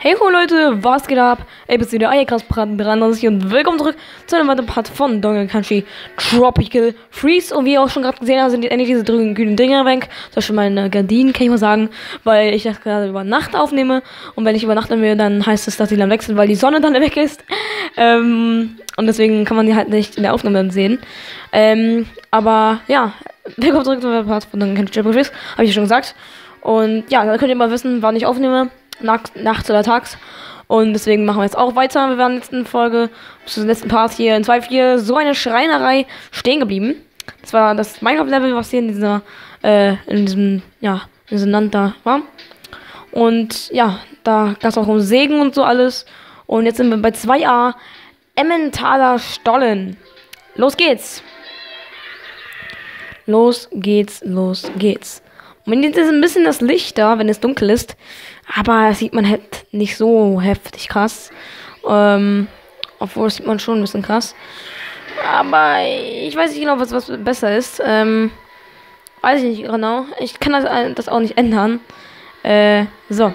Hey ho Leute, was geht ab? Ey, bist wieder Eierkrass-Braten 93 und willkommen zurück zu einem weiteren Part von Donkey Country Tropical Freeze. Und wie ihr auch schon gerade gesehen habt, sind endlich diese drüben grünen Dinger weg. Zum Beispiel meine Gardinen, kann ich mal sagen, weil ich das gerade über Nacht aufnehme. Und wenn ich über Nacht will, dann heißt es, dass die dann wechseln, weil die Sonne dann weg ist. Ähm, und deswegen kann man die halt nicht in der Aufnahme dann sehen. Ähm, aber ja, willkommen zurück zu einem Part von Donkey Country Tropical Freeze, habe ich schon gesagt. Und ja, dann könnt ihr mal wissen, wann ich aufnehme nachts, oder tags. Und deswegen machen wir jetzt auch weiter. Wir waren in der letzten Folge, zu dem letzten Part hier in 2.4, so eine Schreinerei stehen geblieben. Das war das Minecraft-Level, was hier in dieser, äh, in diesem, ja, in diesem Land da war. Und ja, da gab es auch um Segen und so alles. Und jetzt sind wir bei 2a, Emmentaler Stollen. Los geht's! Los geht's, los geht's. Und jetzt ist ein bisschen das Licht da, wenn es dunkel ist. Aber das sieht man halt nicht so heftig krass. Ähm, obwohl, das sieht man schon ein bisschen krass. Aber ich weiß nicht genau, was, was besser ist. Ähm, weiß ich nicht genau. Ich kann das, das auch nicht ändern. Äh, so.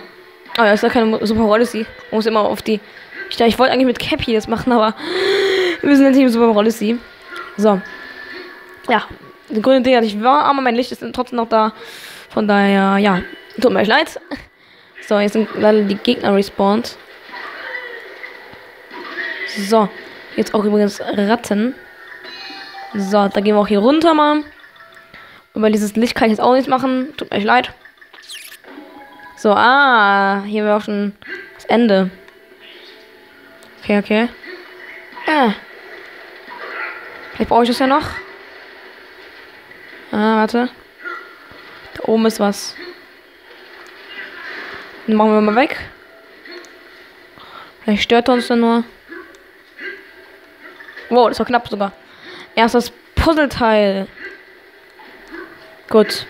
Aber oh, ist ja keine Super Odyssey. Man muss immer auf die. Ich, ich wollte eigentlich mit Cappy das machen, aber wir sind jetzt nicht mit Super Odyssey. So. Ja. Die grüne Idee hatte ich war, aber mein Licht ist trotzdem noch da. Von daher, ja, tut mir leid. So, jetzt sind leider die Gegner respawned. So, jetzt auch übrigens Ratten. So, da gehen wir auch hier runter mal. Über dieses Licht kann ich jetzt auch nichts machen. Tut mir leid. So, ah, hier wäre auch schon das Ende. Okay, okay. Äh. Vielleicht brauche ich das ja noch. Ah, warte. Da oben ist was. Den machen wir mal weg. Vielleicht stört er uns dann nur. Wow, das war knapp sogar. Erstes Puzzleteil. Gut.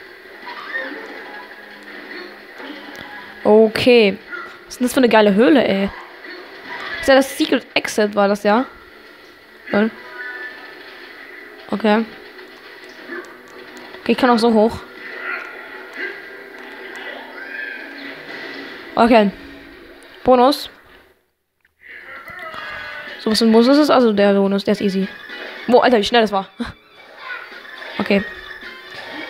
Okay. Was ist denn das für eine geile Höhle, ey? Ist ja das Secret Exit, war das ja? Okay. Okay, ich kann auch so hoch. Okay. Bonus. So, was ein Bonus ist es? Also der Bonus, der ist easy. Boah, Alter, wie schnell das war. Okay.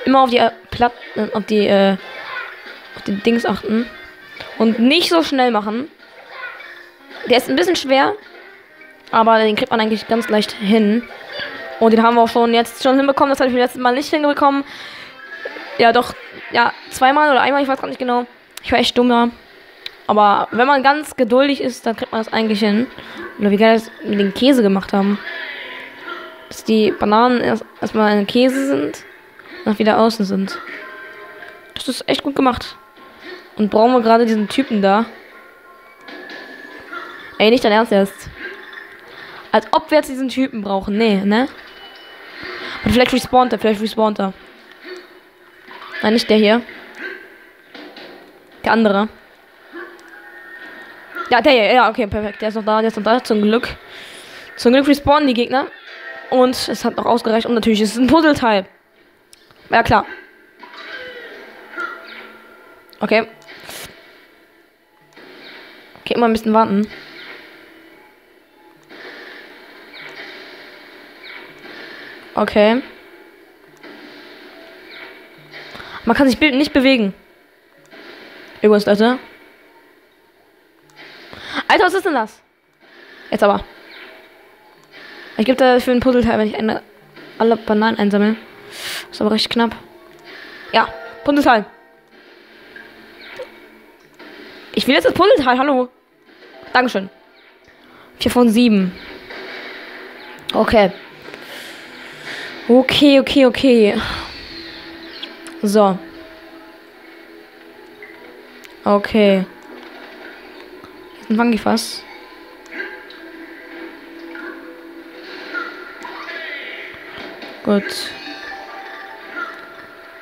Immer auf die äh, Platt, äh, auf die, äh, auf die Dings achten. Und nicht so schnell machen. Der ist ein bisschen schwer. Aber den kriegt man eigentlich ganz leicht hin. Und den haben wir auch schon jetzt schon hinbekommen. Das habe ich letztes Mal nicht hinbekommen. Ja, doch. Ja, zweimal oder einmal, ich weiß gar nicht genau. Ich war echt dumm, ja. Aber wenn man ganz geduldig ist, dann kriegt man das eigentlich hin. Oder wie geil das mit den Käse gemacht haben. Dass die Bananen erst, erstmal in Käse sind dann wieder außen sind. Das ist echt gut gemacht. Und brauchen wir gerade diesen Typen da. Ey, nicht dein Ernst jetzt. Als ob wir jetzt diesen Typen brauchen. Nee, ne? Und vielleicht respawnt er, vielleicht respawnt er. Nein, nicht der hier. Der andere. Ja, der hier, ja, okay, perfekt. Der ist noch da, der ist noch da, zum Glück. Zum Glück respawnen die Gegner. Und es hat noch ausgereicht. Und natürlich ist es ein Puzzleteil. Ja, klar. Okay. Okay, immer ein bisschen warten. Okay. Man kann sich nicht bewegen. Übrigens, Leute. Alter, was ist denn das? Jetzt aber. Ich gebe da für ein Puzzleteil, wenn ich eine, alle Bananen einsammle. Ist aber recht knapp. Ja, Puzzleteil. Ich will jetzt das Puzzleteil, hallo. Dankeschön. 4 von 7. Okay. Okay, okay, okay. So. Okay. Ein Wangifass. Gut.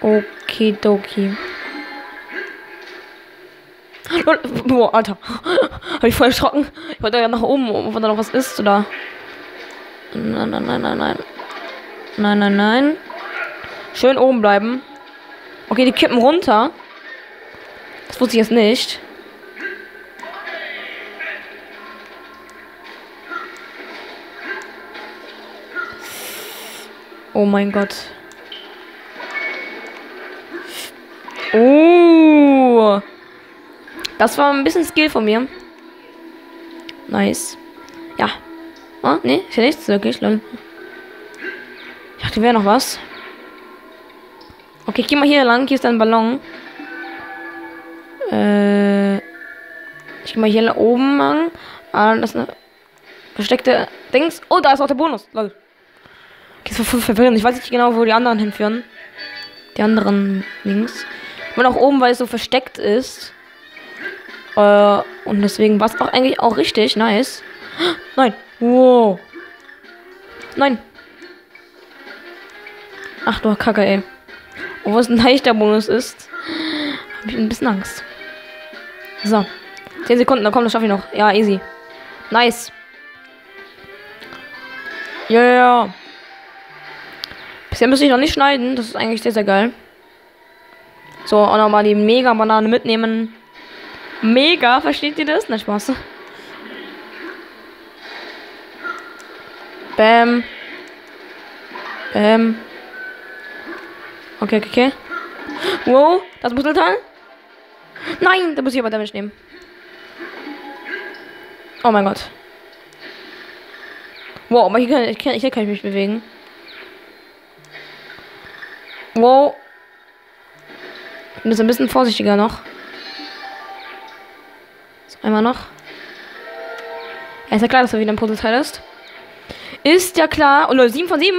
Okidoki. Boah, Alter. Hab ich voll erschrocken. Ich wollte ja nach oben, ob da noch was ist, oder? Nein, nein, nein, nein, nein. Nein, nein, nein. Schön oben bleiben. Okay, die kippen runter. Das wusste ich jetzt nicht. Oh mein Gott. Oh. Das war ein bisschen Skill von mir. Nice. Ja. Oh, nee, ist ja nichts wirklich, lol. Ich dachte, wäre noch was. Okay, ich geh mal hier lang. Hier ist ein Ballon. Äh. Ich geh mal hier oben lang. Ah, das ist eine versteckte Dings. Oh, da ist auch der Bonus. Lol. Okay, das war voll verwirrend. Ich weiß nicht genau, wo die anderen hinführen. Die anderen links. Und auch oben, weil es so versteckt ist. Äh, und deswegen war es auch eigentlich auch richtig nice. Nein. Wow. Nein. Ach du Kacke, ey. Obwohl es ein leichter Bonus ist, habe ich ein bisschen Angst. So. 10 Sekunden, dann kommt das schaffe ich noch. Ja, easy. Nice. Ja, yeah. Bisher müsste ich noch nicht schneiden. Das ist eigentlich sehr, sehr geil. So, auch nochmal die Mega-Banane mitnehmen. Mega, versteht ihr das? Na, Spaß. Bam. Bam. Okay, okay, okay. Wow, das Puzzleteil. Nein, da muss ich aber Damage nehmen. Oh mein Gott. Wow, aber hier kann, ich, hier kann ich mich bewegen. Wow. Ich bin jetzt ein bisschen vorsichtiger noch. So, einmal noch. Ja, ist ja klar, dass er wieder ein Puzzleteil ist. Ist ja klar. Oh, 7 von 7.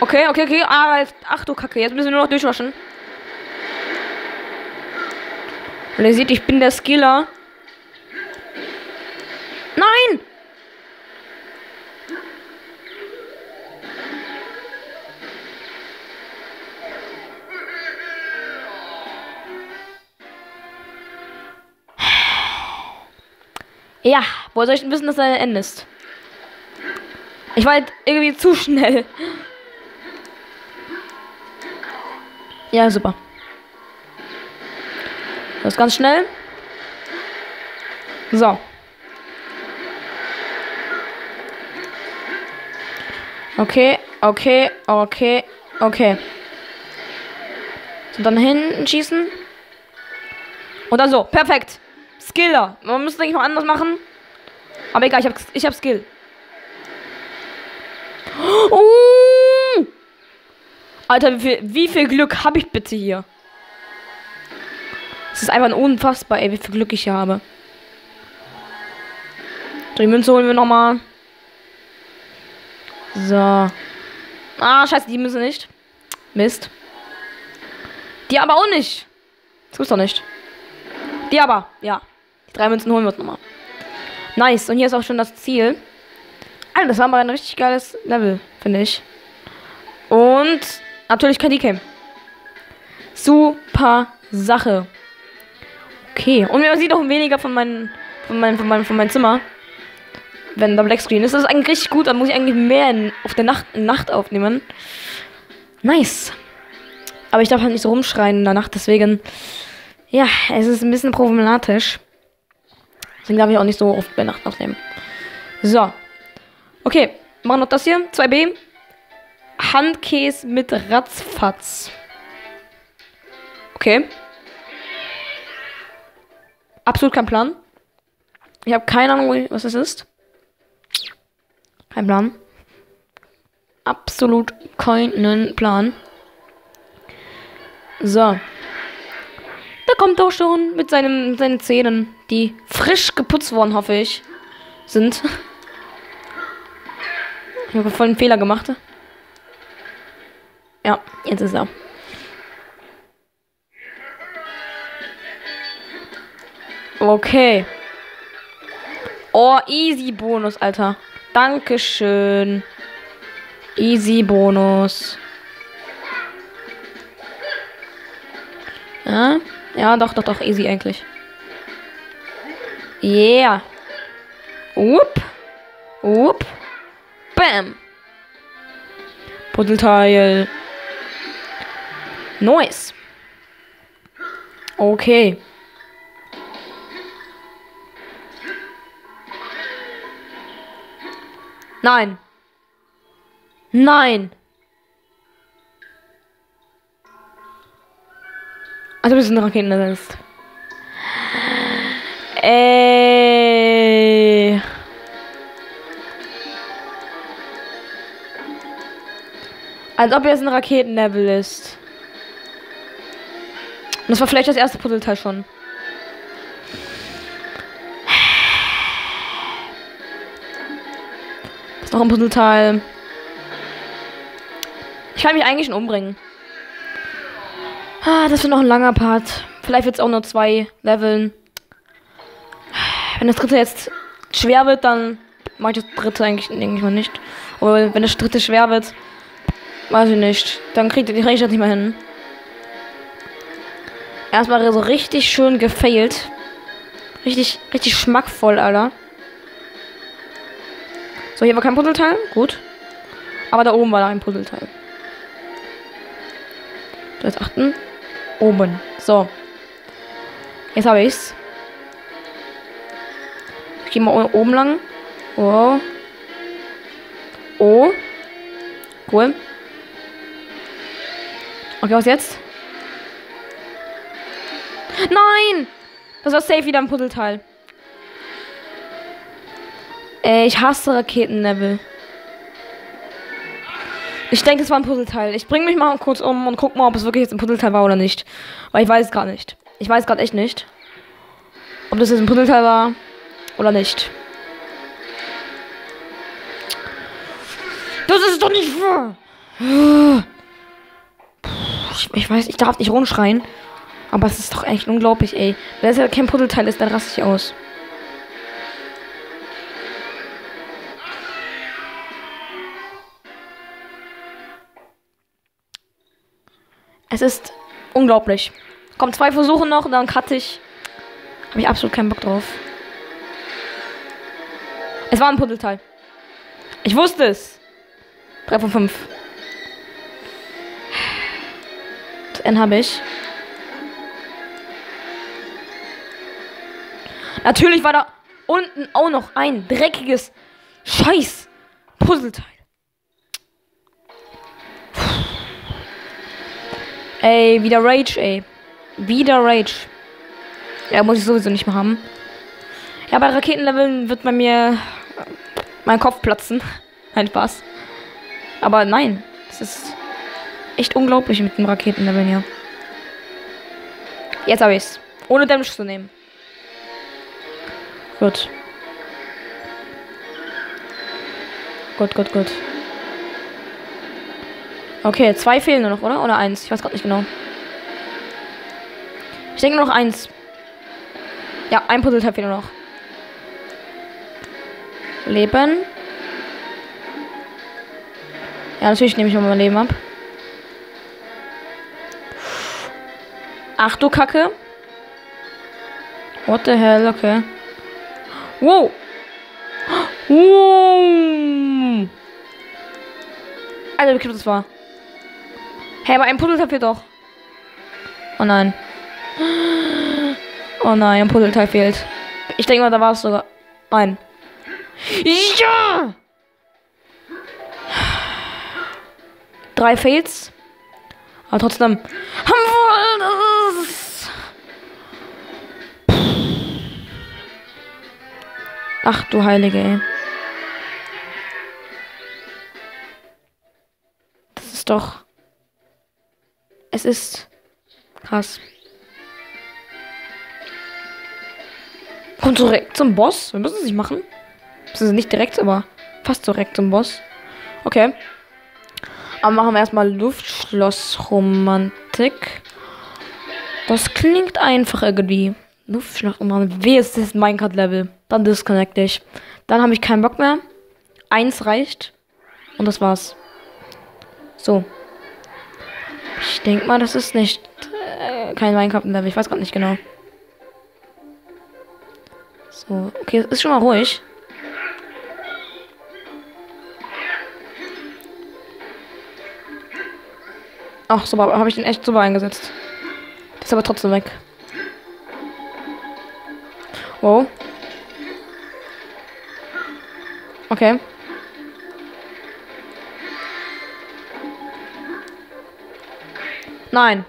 Okay, okay, okay. Ah, ach du Kacke. Jetzt müssen wir nur noch durchwaschen. Und ihr seht, ich bin der Skiller. Ja, woher soll ich wissen, dass er ein Ende ist? Ich war halt irgendwie zu schnell. Ja, super. Das ist ganz schnell. So. Okay, okay, okay, okay. So, dann hinten schießen. Dann so. Perfekt. Skiller. Man müsste eigentlich noch anders machen. Aber egal, ich hab, ich hab Skill. Oh! Alter, wie viel, wie viel Glück habe ich bitte hier? Es ist einfach unfassbar, ey, wie viel Glück ich hier habe. So, die Münze holen wir nochmal. So. Ah, scheiße, die Münze nicht. Mist. Die aber auch nicht. Das ist doch nicht. Die aber, ja. Drei Münzen holen wir uns nochmal. Nice. Und hier ist auch schon das Ziel. Alter, das war aber ein richtig geiles Level, finde ich. Und natürlich kein DK. Super Sache. Okay. Und man sieht auch weniger von meinem, von meinem, von meinem, von meinem Zimmer. Wenn da Black Screen ist. Das ist eigentlich richtig gut. Dann muss ich eigentlich mehr in, auf der Nacht, Nacht aufnehmen. Nice. Aber ich darf halt nicht so rumschreien in der Nacht. Deswegen, ja, es ist ein bisschen problematisch. Deswegen darf ich auch nicht so oft bei Nacht aufnehmen. So. Okay, machen noch das hier. 2b. Handkäse mit Ratzfatz. Okay. Absolut kein Plan. Ich habe keine Ahnung, was es ist. Kein Plan. Absolut keinen Plan. So. Da kommt auch schon mit seinem, seinen Zähnen, die frisch geputzt worden, hoffe ich, sind. Ich habe voll einen Fehler gemacht. Ja, jetzt ist er. Okay. Oh, easy Bonus, Alter. Dankeschön. Easy Bonus. Ja. Ja, doch, doch, doch, easy eigentlich. Yeah. Whoop. Whoop. Bam. Puzzleteil. Nice. Okay. Nein. Nein. Also wir sind Raketen ersetzt. Ey. Als ob jetzt ein Raketenlevel ist. Und das war vielleicht das erste Puzzleteil schon. Das ist noch ein Puzzleteil. Ich kann mich eigentlich schon umbringen. Ah, das wird noch ein langer Part. Vielleicht wird es auch nur zwei Leveln. Wenn das dritte jetzt schwer wird, dann mache ich das dritte eigentlich, denke mal nicht. Aber wenn das dritte schwer wird, weiß ich nicht. Dann kriegt krieg ich das nicht mehr hin. Erstmal so richtig schön gefailt. Richtig, richtig schmackvoll, Alter. So, hier war kein Puzzleteil. Gut. Aber da oben war da ein Puzzleteil. Jetzt achten. Oben. So. Jetzt habe ich's. Ich gehe mal oben lang. Oh. Oh. Cool. Okay, was jetzt? Nein! Das war safe wieder ein Puzzleteil. Ey, ich hasse Raketenlevel. Ich denke, es war ein Puzzleteil. Ich bringe mich mal kurz um und guck mal, ob es wirklich jetzt ein Puzzleteil war oder nicht. Weil ich weiß es gar nicht. Ich weiß gerade echt nicht. Ob das jetzt ein Puzzleteil war oder nicht. Das ist doch nicht wahr. Ich, ich weiß, ich darf nicht rumschreien. Aber es ist doch echt unglaublich, ey. Wenn es ja kein Puzzleteil ist, dann raste ich aus. Es ist unglaublich. Kommt zwei Versuche noch, dann cutte ich. Habe ich absolut keinen Bock drauf. Es war ein Puzzleteil. Ich wusste es. 3 von 5. Das N habe ich. Natürlich war da unten auch noch ein dreckiges Scheiß Puzzleteil. Ey, wieder Rage, ey. Wieder Rage. Ja, muss ich sowieso nicht mehr haben. Ja, bei Raketenleveln wird bei mir mein Kopf platzen. Ein Spaß. Aber nein, es ist echt unglaublich mit dem Raketenleveln hier. Jetzt habe ich's. Ohne Damage zu nehmen. Gut. Gut, gut, gut. Okay, zwei fehlen nur noch, oder? Oder eins? Ich weiß gerade nicht genau. Ich denke nur noch eins. Ja, ein Puzzleteil fehlt nur noch. Leben. Ja, natürlich nehme ich mal mein Leben ab. Ach du Kacke. What the hell, okay. Wow. Wow. Alter, wie knapp das war. Hey, aber ein Puzzleteil fehlt doch. Oh nein. Oh nein, ein Puzzleteil fehlt. Ich denke mal, da war es sogar ein. Ja! Drei Fails. Aber trotzdem. Ach du Heilige, ey. Das ist doch. Es ist krass. Kommt direkt zum Boss. Wir müssen es nicht machen. Ist nicht direkt, aber fast direkt zum Boss. Okay. Aber machen wir erstmal Luftschlossromantik. Das klingt einfach irgendwie. Luftschlossromantik. Wie ist das Minecraft-Level? Dann disconnecte ich. Dann habe ich keinen Bock mehr. Eins reicht. Und das war's. So. Ich denke mal, das ist nicht äh, kein Minecraft-Level. Ich weiß gerade nicht genau. So, okay, es ist schon mal ruhig. Ach, super, habe ich den echt super eingesetzt. Ist aber trotzdem weg. Wow. Nein.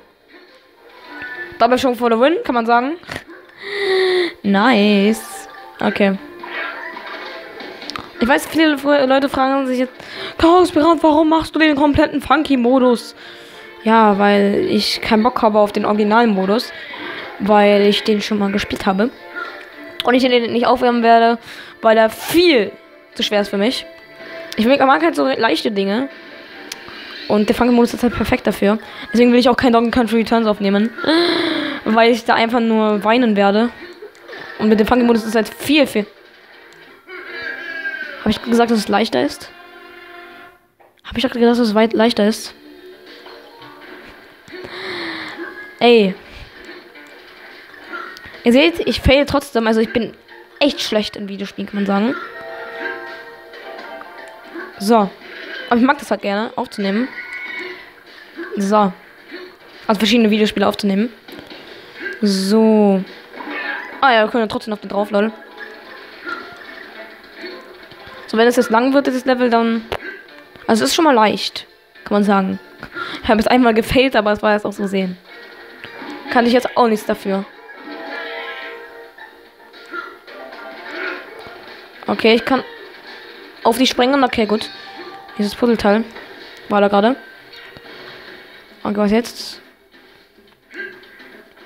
Schon vor der Win, kann man sagen. Nice. Okay. Ich weiß, viele Leute fragen sich jetzt, Chaos Pirat, warum machst du den kompletten Funky-Modus? Ja, weil ich keinen Bock habe auf den originalen Modus, weil ich den schon mal gespielt habe. Und ich den nicht aufwärmen werde, weil er viel zu schwer ist für mich. Ich mag halt so leichte Dinge. Und der Funky-Modus ist halt perfekt dafür. Deswegen will ich auch kein Donkey Country Returns aufnehmen. Weil ich da einfach nur weinen werde. Und mit dem Funky-Modus ist es halt viel, viel. Habe ich gesagt, dass es leichter ist? Habe ich doch gesagt, dass es weit leichter ist? Ey. Ihr seht, ich fail trotzdem. Also ich bin echt schlecht in Videospielen, kann man sagen. So. Aber ich mag das halt gerne, aufzunehmen. So. Also verschiedene Videospiele aufzunehmen. So. Ah ja, wir können ja trotzdem noch drauf, lol. So, wenn es jetzt lang wird, dieses Level, dann. Also, es ist schon mal leicht. Kann man sagen. Ich habe es einmal gefailt, aber es war jetzt auch so sehen. Kann ich jetzt auch nichts dafür. Okay, ich kann auf die springen. Okay, gut. Dieses Puzzleteil. War da gerade. Okay, was jetzt?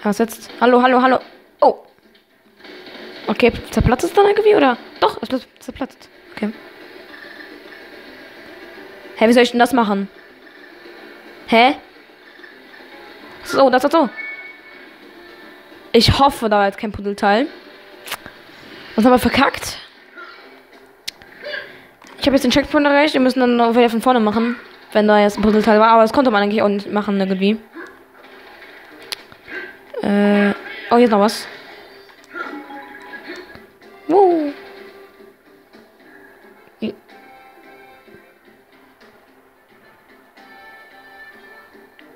Was jetzt? Hallo, hallo, hallo. Oh. Okay, zerplatzt es dann irgendwie, oder? Doch, es zerplatzt. Okay. Hä, wie soll ich denn das machen? Hä? So, das ist so. Ich hoffe, da war jetzt kein Pudelteil. Was haben wir verkackt? Ich habe jetzt den Checkpoint erreicht. Wir müssen dann noch wieder von vorne machen, wenn da jetzt ein Puzzleteil war. Aber das konnte man eigentlich auch nicht machen, irgendwie. Äh, oh, hier ist noch was. Woo.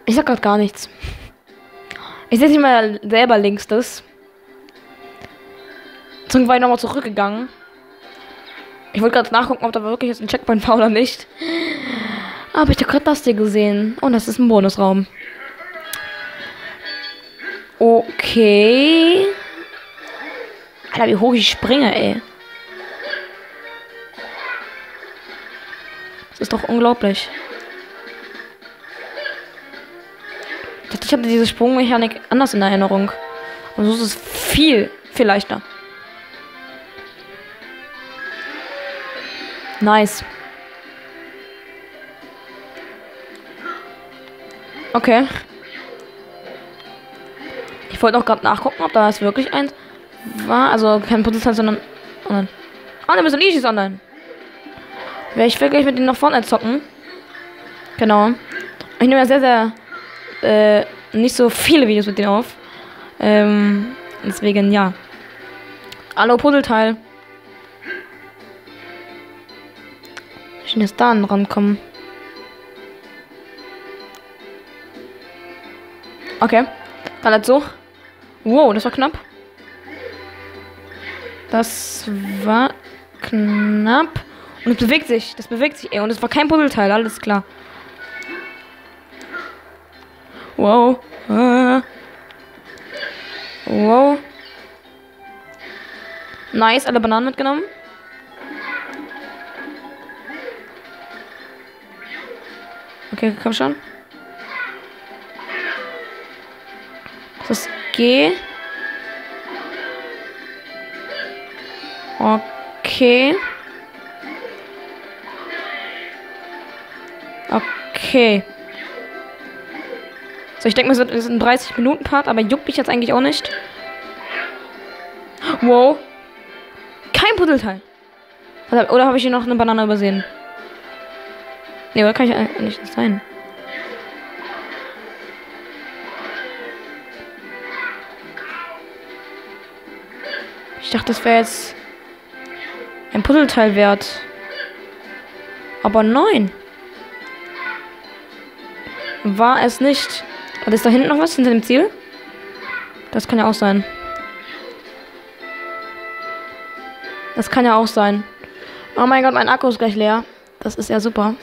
Ich sag grad gar nichts. Ich sehe nicht mal selber links das. Zum war ich nochmal zurückgegangen. Ich wollte gerade nachgucken, ob da wirklich jetzt ein Checkpoint war oder nicht. Aber ich habe gerade das hier gesehen. Und das ist ein Bonusraum. Okay. Alter, wie hoch ich springe, ey. Das ist doch unglaublich. Ich hatte diese Sprungmechanik anders in Erinnerung. Und so ist es viel, viel leichter. Nice. Okay. Ich wollte auch gerade nachgucken, ob da es wirklich eins war. Also kein Potenzial, sondern online. Ah, da müssen Ishis online. ich will gleich mit denen noch vorne zocken. Genau. Ich nehme ja sehr, sehr äh, nicht so viele Videos mit denen auf. Ähm, deswegen, ja. Hallo, Puzzleteil. Kann jetzt da rankommen. Okay. Dann halt so. Wow, das war knapp. Das war knapp. Und es bewegt sich. Das bewegt sich, ey. Und es war kein Puzzleteil, alles klar. Wow. Ah. Wow. Nice, alle Bananen mitgenommen. Okay, komm schon. Das ist G. Okay. Okay. So, ich denke mir, das ist ein 30-Minuten-Part, aber juckt mich jetzt eigentlich auch nicht. Wow. Kein Puzzleteil. Oder habe ich hier noch eine Banane übersehen? Ne, oder kann ich eigentlich nicht sein? Ich dachte, das wäre jetzt ein Puzzleteil wert. Aber nein. War es nicht. Hat ist da hinten noch was hinter dem Ziel? Das kann ja auch sein. Das kann ja auch sein. Oh mein Gott, mein Akku ist gleich leer. Das ist ja super.